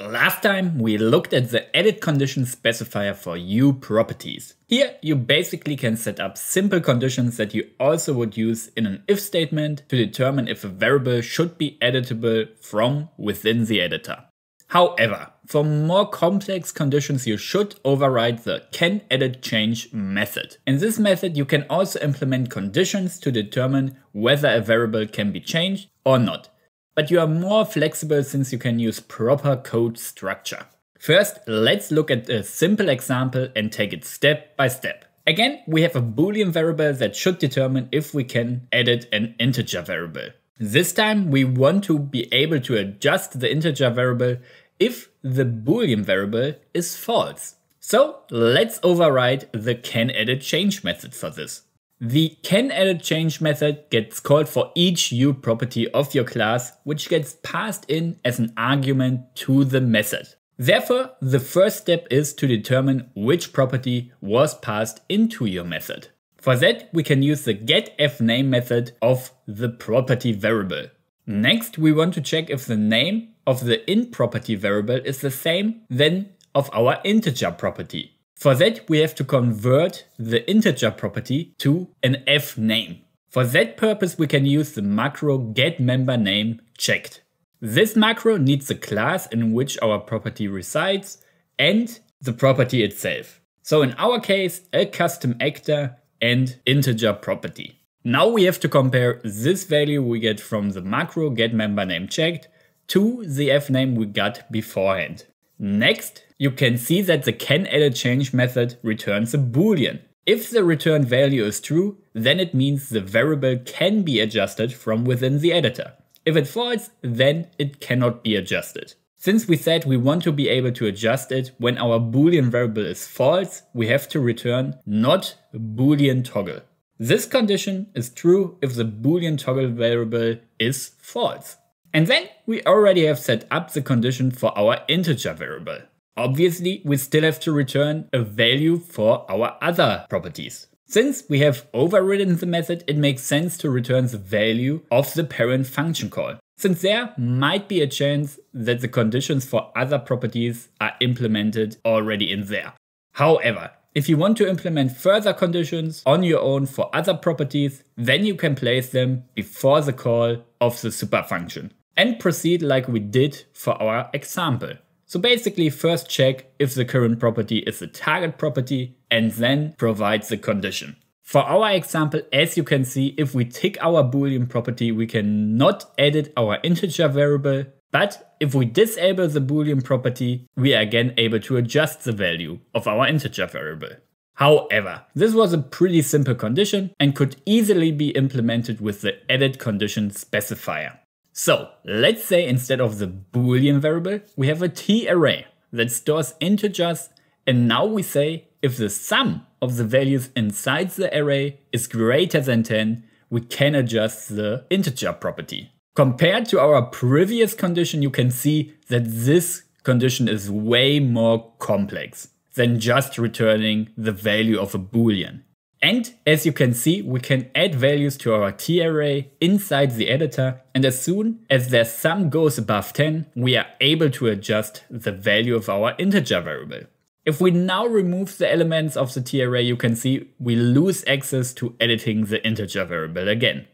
Last time we looked at the edit condition specifier for U properties. Here you basically can set up simple conditions that you also would use in an if statement to determine if a variable should be editable from within the editor. However, for more complex conditions you should override the canEditChange method. In this method you can also implement conditions to determine whether a variable can be changed or not but you are more flexible since you can use proper code structure. First, let's look at a simple example and take it step by step. Again, we have a boolean variable that should determine if we can edit an integer variable. This time we want to be able to adjust the integer variable if the boolean variable is false. So let's override the canEditChange method for this. The canEditChange method gets called for each UPROPERTY of your class, which gets passed in as an argument to the method. Therefore, the first step is to determine which property was passed into your method. For that, we can use the getFname method of the property variable. Next, we want to check if the name of the inProperty variable is the same then of our integer property. For that, we have to convert the integer property to an FName. For that purpose, we can use the macro getMemberName checked. This macro needs the class in which our property resides and the property itself. So in our case, a custom actor and integer property. Now we have to compare this value we get from the macro getMemberName checked to the FName we got beforehand. Next, you can see that the canEditChange method returns a boolean. If the return value is true, then it means the variable can be adjusted from within the editor. If it false, then it cannot be adjusted. Since we said we want to be able to adjust it when our boolean variable is false, we have to return not boolean toggle. This condition is true if the boolean toggle variable is false. And then we already have set up the condition for our integer variable. Obviously, we still have to return a value for our other properties. Since we have overridden the method, it makes sense to return the value of the parent function call. Since there might be a chance that the conditions for other properties are implemented already in there. However, if you want to implement further conditions on your own for other properties, then you can place them before the call of the super function and proceed like we did for our example. So basically first check if the current property is the target property and then provide the condition. For our example, as you can see, if we tick our boolean property, we cannot edit our integer variable, but if we disable the boolean property, we are again able to adjust the value of our integer variable. However, this was a pretty simple condition and could easily be implemented with the edit condition specifier. So let's say instead of the boolean variable, we have a TArray that stores integers and now we say if the sum of the values inside the array is greater than 10, we can adjust the integer property. Compared to our previous condition, you can see that this condition is way more complex than just returning the value of a boolean. And as you can see, we can add values to our TArray inside the editor. And as soon as their sum goes above 10, we are able to adjust the value of our integer variable. If we now remove the elements of the TArray, you can see we lose access to editing the integer variable again.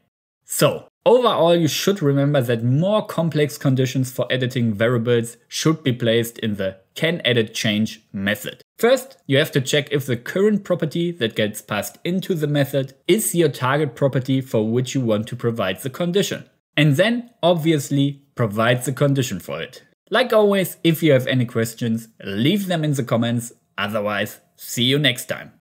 So overall, you should remember that more complex conditions for editing variables should be placed in the canEditChange method. First, you have to check if the current property that gets passed into the method is your target property for which you want to provide the condition. And then, obviously, provide the condition for it. Like always, if you have any questions, leave them in the comments. Otherwise, see you next time.